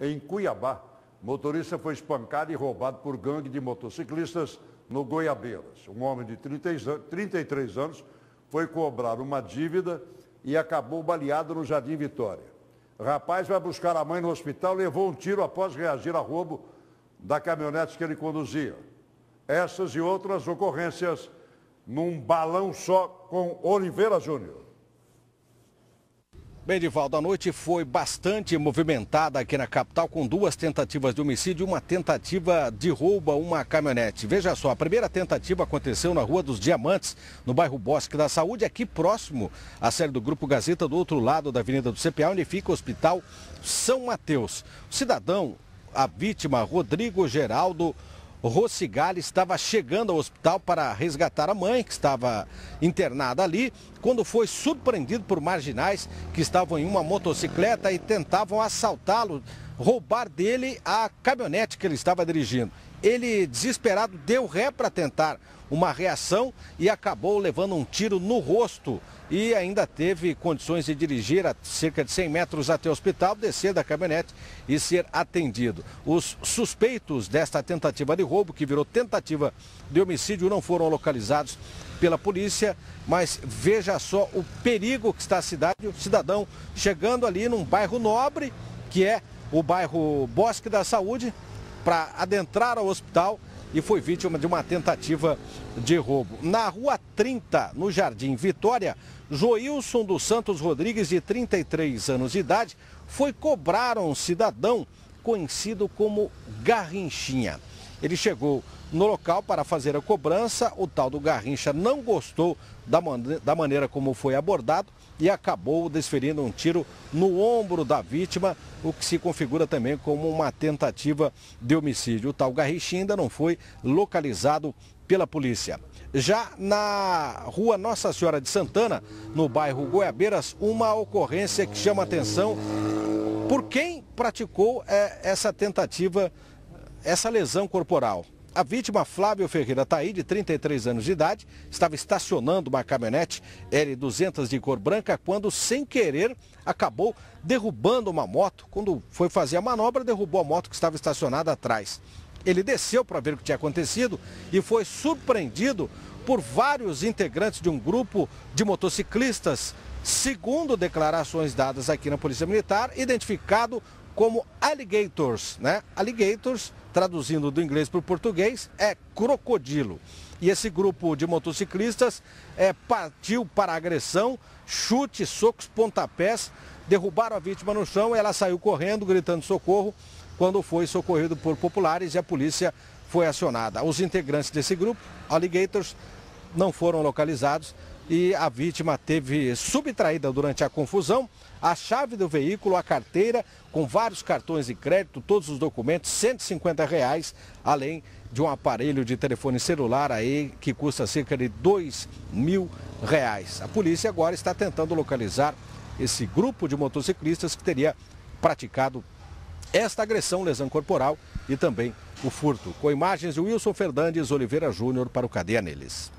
em Cuiabá. Motorista foi espancado e roubado por gangue de motociclistas no Goiabeiras. Um homem de 33 anos foi cobrar uma dívida e acabou baleado no Jardim Vitória. O rapaz vai buscar a mãe no hospital, levou um tiro após reagir a roubo da caminhonete que ele conduzia. Essas e outras ocorrências num balão só com Oliveira Júnior. Bem, Divaldo, a noite foi bastante movimentada aqui na capital com duas tentativas de homicídio e uma tentativa de roubo a uma caminhonete. Veja só, a primeira tentativa aconteceu na Rua dos Diamantes, no bairro Bosque da Saúde, aqui próximo à série do Grupo Gazeta, do outro lado da Avenida do CPA, onde fica o Hospital São Mateus. O cidadão, a vítima, Rodrigo Geraldo Rossigali estava chegando ao hospital para resgatar a mãe, que estava internada ali, quando foi surpreendido por marginais que estavam em uma motocicleta e tentavam assaltá-lo, roubar dele a caminhonete que ele estava dirigindo. Ele, desesperado, deu ré para tentar uma reação e acabou levando um tiro no rosto e ainda teve condições de dirigir a cerca de 100 metros até o hospital, descer da caminhonete e ser atendido. Os suspeitos desta tentativa de roubo, que virou tentativa de homicídio, não foram localizados pela polícia, mas veja só o perigo que está a cidade, o cidadão chegando ali num bairro nobre, que é o bairro Bosque da Saúde, para adentrar ao hospital e foi vítima de uma tentativa de roubo. Na rua 30, no Jardim Vitória, Joilson dos Santos Rodrigues, de 33 anos de idade, foi cobrar um cidadão conhecido como Garrinchinha. Ele chegou no local para fazer a cobrança, o tal do Garrincha não gostou da, man da maneira como foi abordado e acabou desferindo um tiro no ombro da vítima, o que se configura também como uma tentativa de homicídio. O tal Garrincha ainda não foi localizado pela polícia. Já na rua Nossa Senhora de Santana, no bairro Goiabeiras, uma ocorrência que chama atenção por quem praticou é, essa tentativa, essa lesão corporal. A vítima, Flávio Ferreira Taí, de 33 anos de idade, estava estacionando uma caminhonete L200 de cor branca quando, sem querer, acabou derrubando uma moto. Quando foi fazer a manobra, derrubou a moto que estava estacionada atrás. Ele desceu para ver o que tinha acontecido e foi surpreendido por vários integrantes de um grupo de motociclistas, segundo declarações dadas aqui na Polícia Militar, identificado como alligators, né? Alligators, traduzindo do inglês para o português, é crocodilo. E esse grupo de motociclistas é, partiu para a agressão, chute, socos, pontapés, derrubaram a vítima no chão, ela saiu correndo, gritando socorro, quando foi socorrido por populares e a polícia foi acionada. Os integrantes desse grupo, alligators, não foram localizados e a vítima teve subtraída durante a confusão a chave do veículo, a carteira, com vários cartões de crédito, todos os documentos, 150 reais, além de um aparelho de telefone celular aí que custa cerca de 2 mil reais. A polícia agora está tentando localizar esse grupo de motociclistas que teria praticado esta agressão, lesão corporal e também o furto. Com imagens de Wilson Fernandes Oliveira Júnior para o Cadeia Neles.